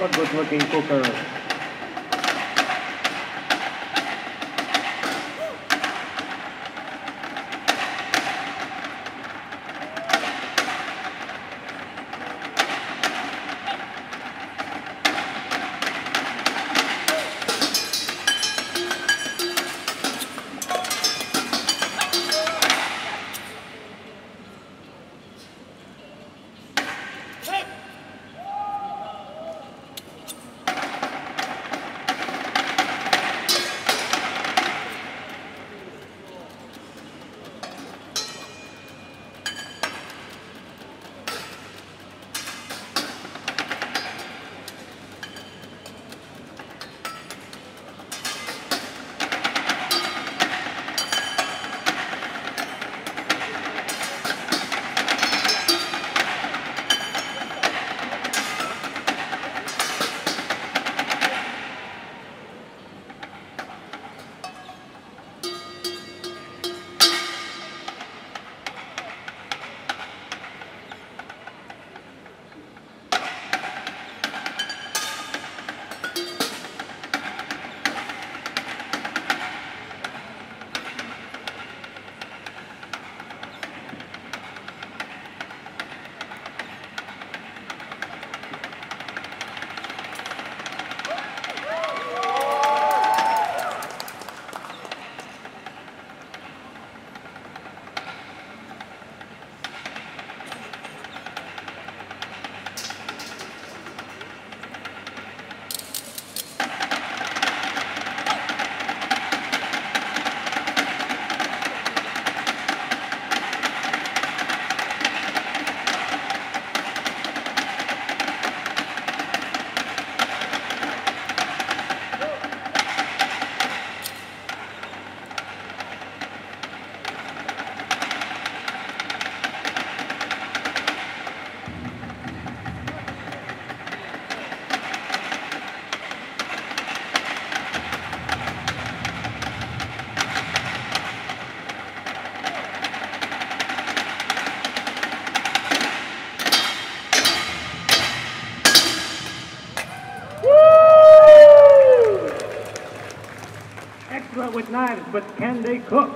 Not a good looking cooker. Extra with knives, but can they cook?